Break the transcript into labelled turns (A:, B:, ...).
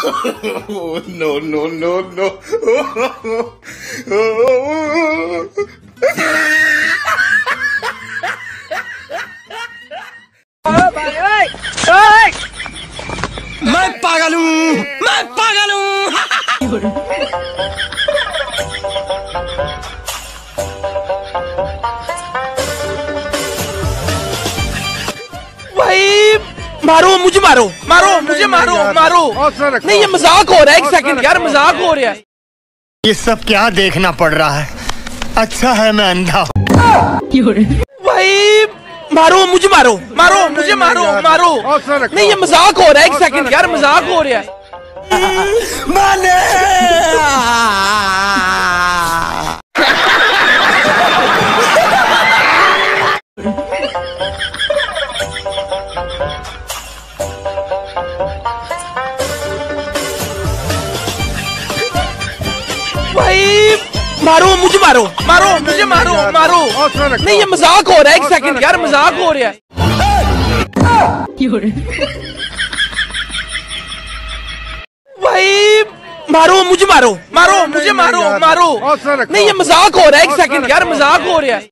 A: no, no, no, no.
B: मैं पागल हूँ मैं पागल हूँ
C: मारो मुझे मारो मारो मुझे मारो मारो। नहीं ये मज़ाक हो रहा है एक सेकंड यार मज़ाक हो रहा है।
D: ये सब क्या देखना पड़ रहा है? अच्छा है मैं अंधा हूँ।
C: भाई मारो मुझे मारो मारो मुझे मारो मारो। नहीं ये मज़ाक हो रहा है एक सेकंड यार मज़ाक हो रहा है। भाई मारो मुझे मारो मारो मुझे मारो मारो। नहीं ये मज़ाक हो रहा है एक सेकंड यार मज़ाक हो रहा है। भाई मारो मुझे मारो मारो मुझे मारो मारो। नहीं ये मज़ाक हो रहा है एक सेकंड यार मज़ाक हो रहा है।